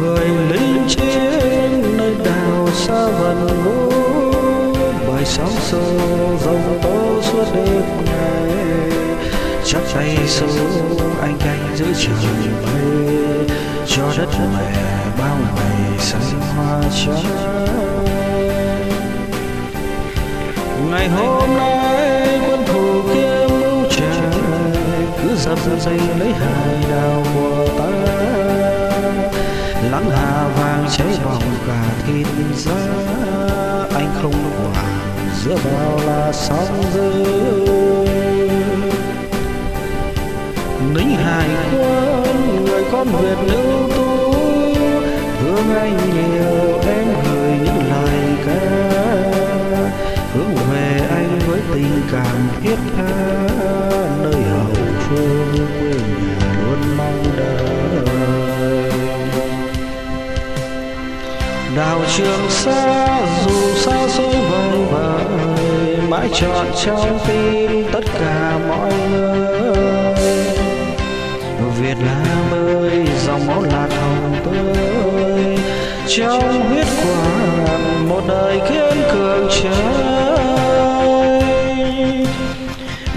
người lính chiến nơi đảo xa vần vũ bài sóng sâu dòng tố suốt đêm ngày. Chắp tay sâu anh canh giữ trời mây cho đất mẹ bao ngày xanh hoa trái ngày hôm nay cháy bỏng cả thiên giá, anh không quản giữa bao là sóng dữ. Lính hải quân, người con việt nữ tú thương anh nhiều em gửi những lời ca hướng về anh với tình cảm thiết tha. Đào trường xa dù xa xôi vời vời, mãi trọn trong tim tất cả mọi người. Việt Nam ơi, dòng máu lạc hồng tươi, trong huyết quản một đời kiên cường trời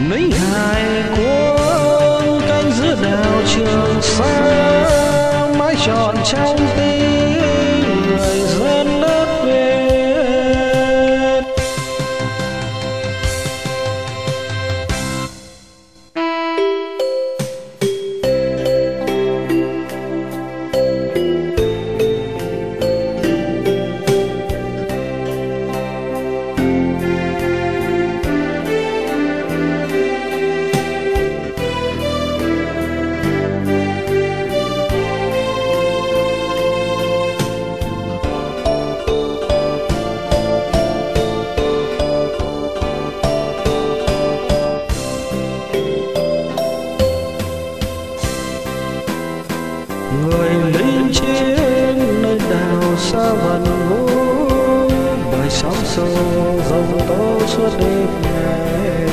minh hải quân canh giữ đào trường xa mãi trọn trong tim xô dòng tố suốt đêm ngày.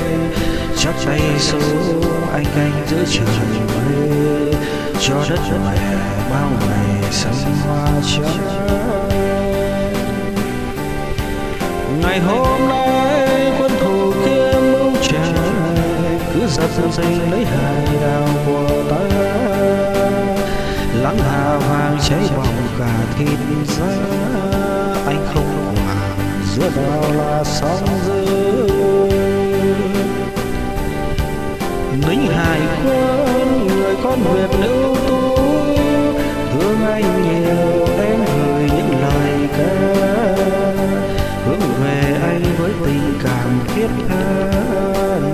Chắc tay xuống anh canh giữa trời mây cho đất mẹ bao ngày xanh hoa trái ngày hôm nay quân thù kia mưu trời cứ dập dây lấy hai đào của ta. Lắng hà vàng cháy bỏng cả thịt không quản là sóng dữ lính hải quân người con việt nữ tú thương anh nhiều em gửi những lời ca. Hướng về anh với tình cảm thiết tha,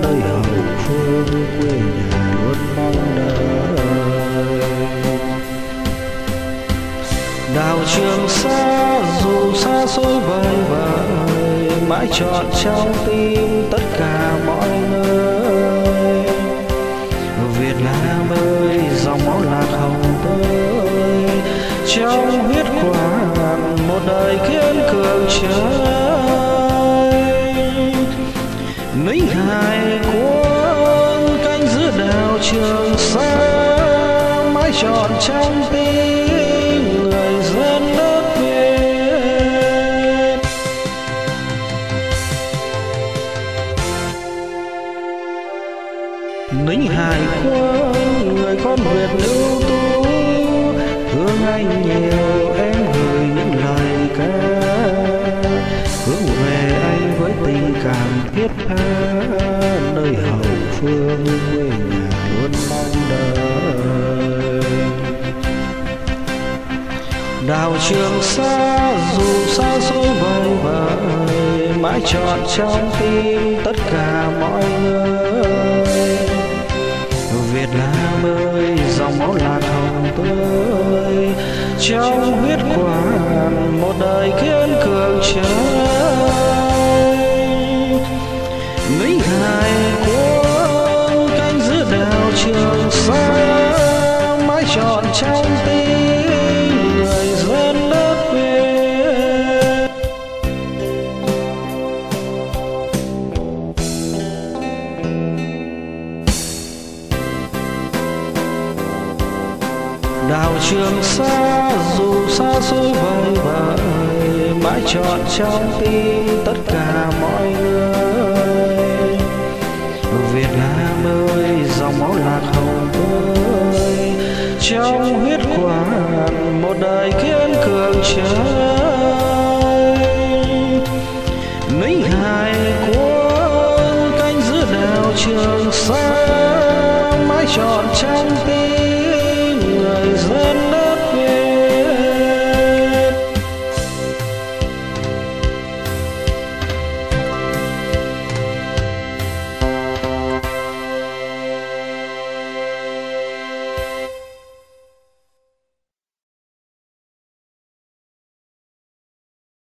nơi hậu phương quê nhà luôn mong đợi. Đào trường xa, dù xa xôi vời vời mãi trọn trong tim tất cả mọi người. Việt Nam ơi, dòng máu lạc hồng tươi. Trong huyết quản một đời kiên cường trời. Lính hải quân canh giữ đảo trường sa, mãi trọn trong tim người con Việt ưu tú. Thương anh nhiều, em gửi những lời ca. Hướng về anh với tình cảm thiết tha. Nơi hậu phương quê nhà luôn mong đợi. Đào trường xa, dù xa xôi vời vời, mãi trọn trong tim tất cả mọi người. Việt Nam ơi, dòng máu lạc hồng tươi, trong huyết quản, một đời kiên cường chờ đảo trường xa, dù xa xôi vời vời mãi trọn trong tim tất cả mọi người. Việt Nam ơi, dòng máu lạc hồng tươi, trong huyết quản một đời kiên cường trời. Lính hải quân canh giữa đảo trường sa, mãi trọn trong tim was the night.